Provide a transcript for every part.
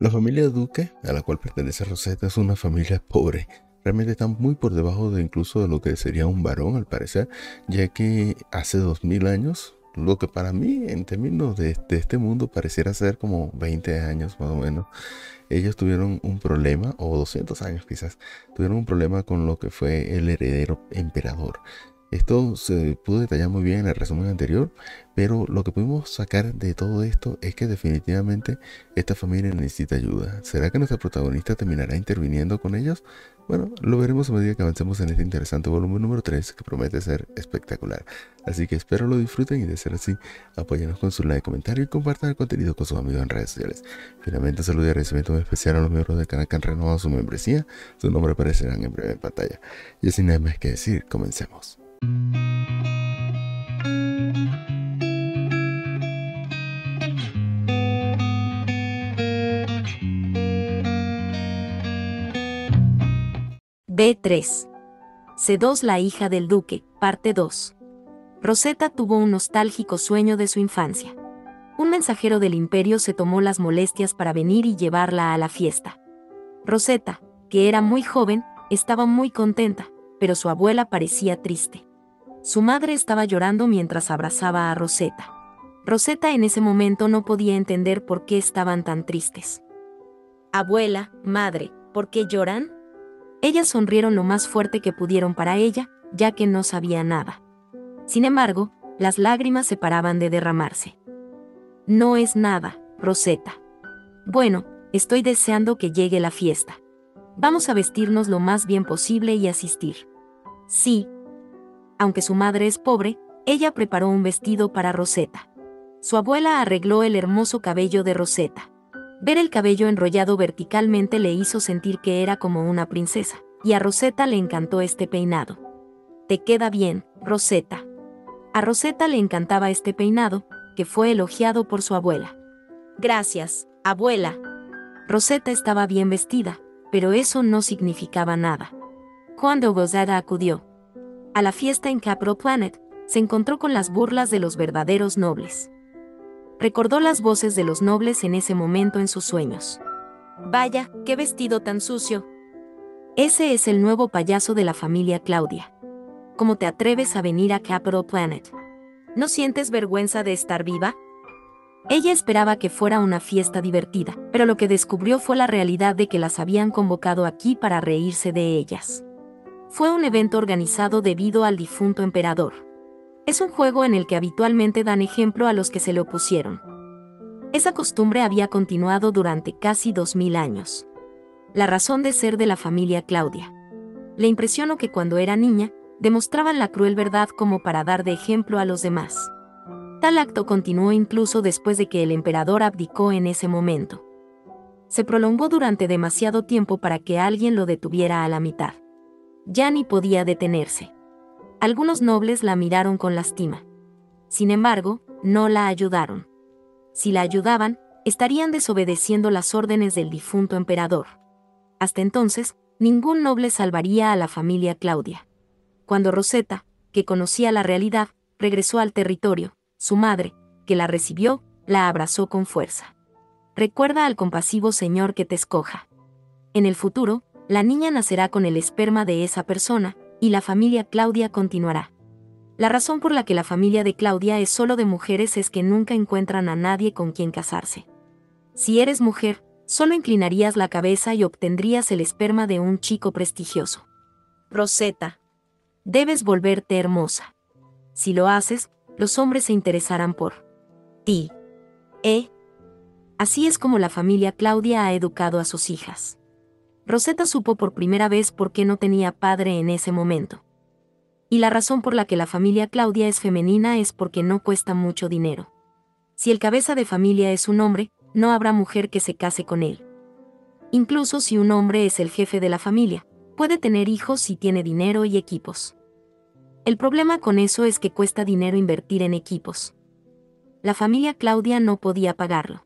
La familia Duque, a la cual pertenece Rosetta, es una familia pobre. Realmente está muy por debajo de incluso de lo que sería un varón, al parecer, ya que hace 2000 años, lo que para mí, en términos de, de, este mundo, pareciera ser como 20 años más o menos, ellos tuvieron un problema, o 200 años quizás, tuvieron un problema con lo que fue el heredero emperador. Esto se pudo detallar muy bien en el resumen anterior, pero lo que pudimos sacar de todo esto es que definitivamente esta familia necesita ayuda. ¿Será que nuestra protagonista terminará interviniendo con ellos? Bueno, lo veremos a medida que avancemos en este interesante volumen número 3 que promete ser espectacular. Así que espero lo disfruten y de ser así, apóyenos con su like, comentario y compartan el contenido con sus amigos en redes sociales. Finalmente, saludo y agradecimiento muy especial a los miembros del canal que han renovado su membresía. Su nombre aparecerán en breve en pantalla. Y sin nada más que decir, comencemos. B3. C2 La hija del duque, parte 2. Rosetta tuvo un nostálgico sueño de su infancia. Un mensajero del imperio se tomó las molestias para venir y llevarla a la fiesta. Rosetta, que era muy joven, estaba muy contenta, pero su abuela parecía triste. Su madre estaba llorando mientras abrazaba a Rosetta. Rosetta en ese momento no podía entender por qué estaban tan tristes. Abuela, madre, ¿por qué lloran? Ellas sonrieron lo más fuerte que pudieron para ella, ya que no sabía nada. Sin embargo, las lágrimas se paraban de derramarse. No es nada, Rosetta. Bueno, estoy deseando que llegue la fiesta. Vamos a vestirnos lo más bien posible y asistir. Sí, aunque su madre es pobre, ella preparó un vestido para Rosetta. Su abuela arregló el hermoso cabello de Rosetta. Ver el cabello enrollado verticalmente le hizo sentir que era como una princesa, y a Rosetta le encantó este peinado. Te queda bien, Rosetta. A Rosetta le encantaba este peinado, que fue elogiado por su abuela. Gracias, abuela. Rosetta estaba bien vestida, pero eso no significaba nada. Cuando Gozada acudió, a la fiesta en Capro Planet, se encontró con las burlas de los verdaderos nobles. Recordó las voces de los nobles en ese momento en sus sueños. Vaya, qué vestido tan sucio. Ese es el nuevo payaso de la familia Claudia. ¿Cómo te atreves a venir a Capital Planet? ¿No sientes vergüenza de estar viva? Ella esperaba que fuera una fiesta divertida, pero lo que descubrió fue la realidad de que las habían convocado aquí para reírse de ellas fue un evento organizado debido al difunto emperador. Es un juego en el que habitualmente dan ejemplo a los que se le opusieron. Esa costumbre había continuado durante casi 2000 años. La razón de ser de la familia Claudia. Le impresionó que cuando era niña, demostraban la cruel verdad como para dar de ejemplo a los demás. Tal acto continuó incluso después de que el emperador abdicó en ese momento. Se prolongó durante demasiado tiempo para que alguien lo detuviera a la mitad ya ni podía detenerse. Algunos nobles la miraron con lástima. Sin embargo, no la ayudaron. Si la ayudaban, estarían desobedeciendo las órdenes del difunto emperador. Hasta entonces, ningún noble salvaría a la familia Claudia. Cuando Rosetta, que conocía la realidad, regresó al territorio, su madre, que la recibió, la abrazó con fuerza. Recuerda al compasivo Señor que te escoja. En el futuro, la niña nacerá con el esperma de esa persona, y la familia Claudia continuará. La razón por la que la familia de Claudia es solo de mujeres es que nunca encuentran a nadie con quien casarse. Si eres mujer, solo inclinarías la cabeza y obtendrías el esperma de un chico prestigioso. Rosetta. Debes volverte hermosa. Si lo haces, los hombres se interesarán por ti. ¿Eh? Así es como la familia Claudia ha educado a sus hijas. Rosetta supo por primera vez por qué no tenía padre en ese momento. Y la razón por la que la familia Claudia es femenina es porque no cuesta mucho dinero. Si el cabeza de familia es un hombre, no habrá mujer que se case con él. Incluso si un hombre es el jefe de la familia, puede tener hijos si tiene dinero y equipos. El problema con eso es que cuesta dinero invertir en equipos. La familia Claudia no podía pagarlo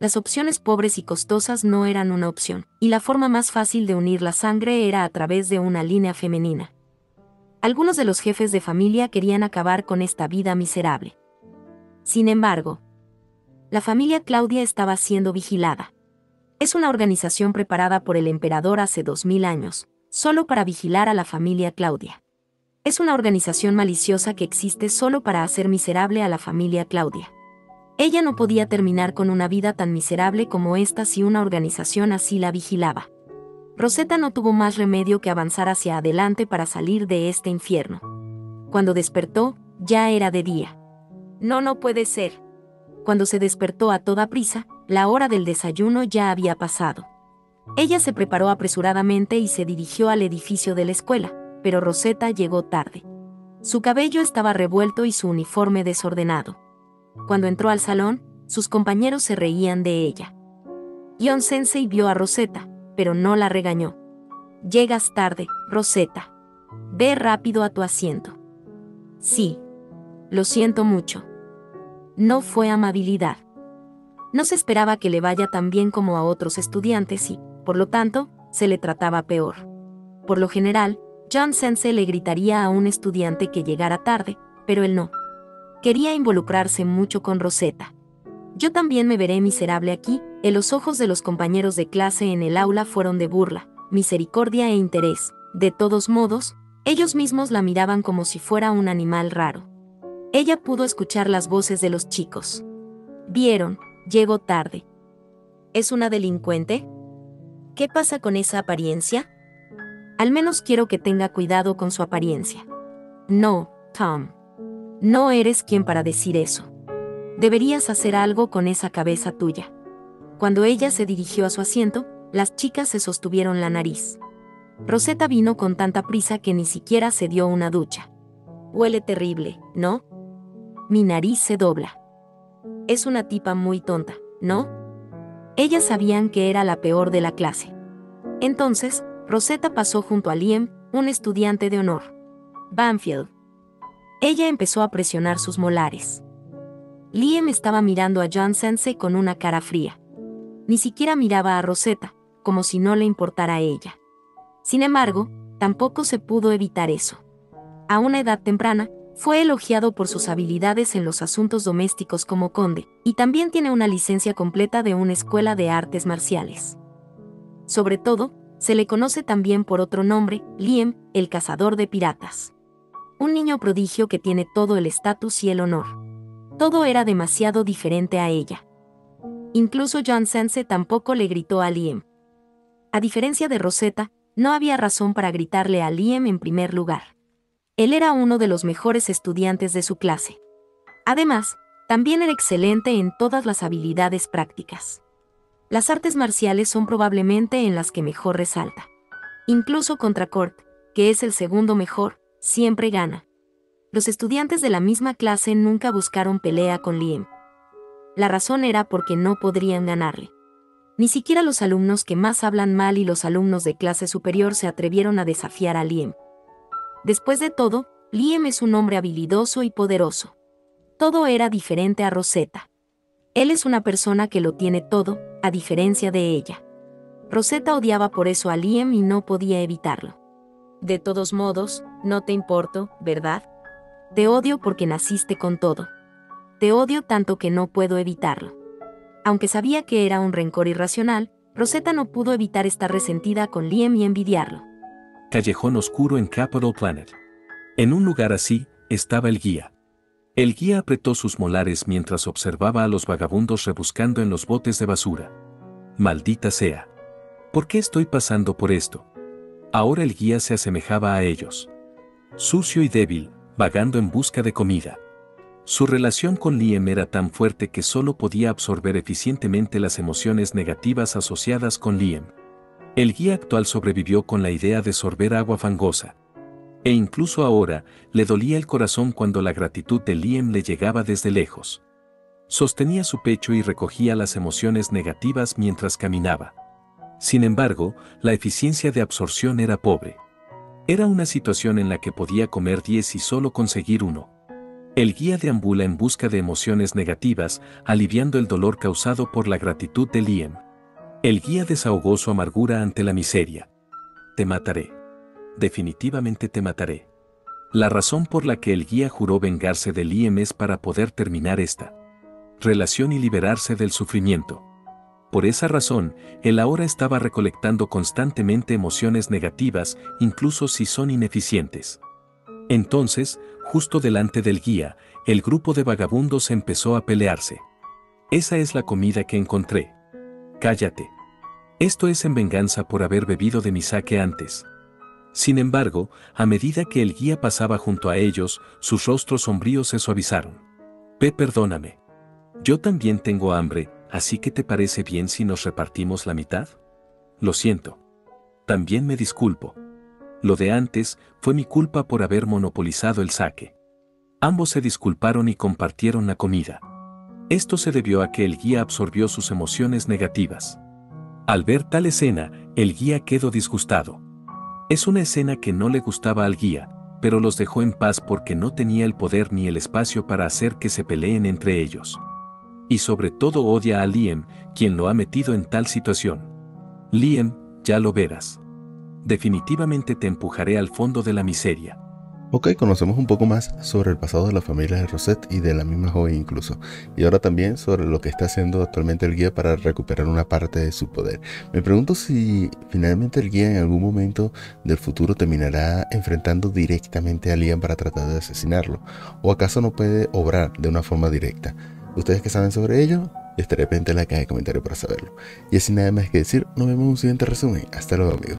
las opciones pobres y costosas no eran una opción, y la forma más fácil de unir la sangre era a través de una línea femenina. Algunos de los jefes de familia querían acabar con esta vida miserable. Sin embargo, la familia Claudia estaba siendo vigilada. Es una organización preparada por el emperador hace 2000 años, solo para vigilar a la familia Claudia. Es una organización maliciosa que existe solo para hacer miserable a la familia Claudia. Ella no podía terminar con una vida tan miserable como esta si una organización así la vigilaba. Rosetta no tuvo más remedio que avanzar hacia adelante para salir de este infierno. Cuando despertó, ya era de día. No, no puede ser. Cuando se despertó a toda prisa, la hora del desayuno ya había pasado. Ella se preparó apresuradamente y se dirigió al edificio de la escuela, pero Rosetta llegó tarde. Su cabello estaba revuelto y su uniforme desordenado. Cuando entró al salón, sus compañeros se reían de ella. John Sensei vio a Rosetta, pero no la regañó. Llegas tarde, Rosetta. Ve rápido a tu asiento. Sí. Lo siento mucho. No fue amabilidad. No se esperaba que le vaya tan bien como a otros estudiantes y, por lo tanto, se le trataba peor. Por lo general, John Sensei le gritaría a un estudiante que llegara tarde, pero él no. Quería involucrarse mucho con Rosetta. Yo también me veré miserable aquí, en los ojos de los compañeros de clase en el aula fueron de burla, misericordia e interés. De todos modos, ellos mismos la miraban como si fuera un animal raro. Ella pudo escuchar las voces de los chicos. Vieron, llego tarde. ¿Es una delincuente? ¿Qué pasa con esa apariencia? Al menos quiero que tenga cuidado con su apariencia. No, Tom. No eres quien para decir eso. Deberías hacer algo con esa cabeza tuya. Cuando ella se dirigió a su asiento, las chicas se sostuvieron la nariz. Rosetta vino con tanta prisa que ni siquiera se dio una ducha. Huele terrible, ¿no? Mi nariz se dobla. Es una tipa muy tonta, ¿no? Ellas sabían que era la peor de la clase. Entonces, Rosetta pasó junto a Liam, un estudiante de honor. Banfield. Ella empezó a presionar sus molares. Liam estaba mirando a John Sensei con una cara fría. Ni siquiera miraba a Rosetta, como si no le importara a ella. Sin embargo, tampoco se pudo evitar eso. A una edad temprana, fue elogiado por sus habilidades en los asuntos domésticos como conde, y también tiene una licencia completa de una escuela de artes marciales. Sobre todo, se le conoce también por otro nombre, Liam, el cazador de piratas. Un niño prodigio que tiene todo el estatus y el honor. Todo era demasiado diferente a ella. Incluso John Sense tampoco le gritó a Liam. A diferencia de Rosetta, no había razón para gritarle a Liam en primer lugar. Él era uno de los mejores estudiantes de su clase. Además, también era excelente en todas las habilidades prácticas. Las artes marciales son probablemente en las que mejor resalta. Incluso contra Kurt, que es el segundo mejor, siempre gana los estudiantes de la misma clase nunca buscaron pelea con Liam. La razón era porque no podrían ganarle. Ni siquiera los alumnos que más hablan mal y los alumnos de clase superior se atrevieron a desafiar a Liam. Después de todo, Liam es un hombre habilidoso y poderoso. Todo era diferente a Rosetta. Él es una persona que lo tiene todo, a diferencia de ella. Rosetta odiaba por eso a Liam y no podía evitarlo. De todos modos, no te importo, ¿verdad? Te odio porque naciste con todo. Te odio tanto que no puedo evitarlo. Aunque sabía que era un rencor irracional, Rosetta no pudo evitar estar resentida con Liam y envidiarlo. Callejón oscuro en Capital Planet. En un lugar así, estaba el guía. El guía apretó sus molares mientras observaba a los vagabundos rebuscando en los botes de basura. Maldita sea. ¿Por qué estoy pasando por esto? Ahora el guía se asemejaba a ellos. Sucio y débil, vagando en busca de comida. Su relación con Liam era tan fuerte que solo podía absorber eficientemente las emociones negativas asociadas con Liam. El guía actual sobrevivió con la idea de sorber agua fangosa. E incluso ahora, le dolía el corazón cuando la gratitud de Liam le llegaba desde lejos. Sostenía su pecho y recogía las emociones negativas mientras caminaba. Sin embargo, la eficiencia de absorción era pobre. Era una situación en la que podía comer 10 y solo conseguir uno. El guía deambula en busca de emociones negativas, aliviando el dolor causado por la gratitud de Liam. El guía desahogó su amargura ante la miseria. Te mataré. Definitivamente te mataré. La razón por la que el guía juró vengarse de Liam es para poder terminar esta relación y liberarse del sufrimiento. Por esa razón, él ahora estaba recolectando constantemente emociones negativas, incluso si son ineficientes. Entonces, justo delante del guía, el grupo de vagabundos empezó a pelearse. Esa es la comida que encontré. Cállate. Esto es en venganza por haber bebido de mi saque antes. Sin embargo, a medida que el guía pasaba junto a ellos, sus rostros sombríos se suavizaron. Ve, perdóname. Yo también tengo hambre, así que ¿te parece bien si nos repartimos la mitad? Lo siento. También me disculpo. Lo de antes fue mi culpa por haber monopolizado el saque. Ambos se disculparon y compartieron la comida. Esto se debió a que el guía absorbió sus emociones negativas. Al ver tal escena, el guía quedó disgustado. Es una escena que no le gustaba al guía, pero los dejó en paz porque no tenía el poder ni el espacio para hacer que se peleen entre ellos. Y sobre todo odia a Liam, quien lo ha metido en tal situación. Liam, ya lo verás. Definitivamente te empujaré al fondo de la miseria. Ok, conocemos un poco más sobre el pasado de la familia de Rosette y de la misma joven incluso, y ahora también sobre lo que está haciendo actualmente el guía para recuperar una parte de su poder. Me pregunto si finalmente el guía en algún momento del futuro terminará enfrentando directamente a Liam para tratar de asesinarlo, o acaso no puede obrar de una forma directa. Ustedes que saben sobre ello, estaré pendiente en la caja de comentarios para saberlo. Y sin nada más que decir, nos vemos en un siguiente resumen. Hasta luego amigos.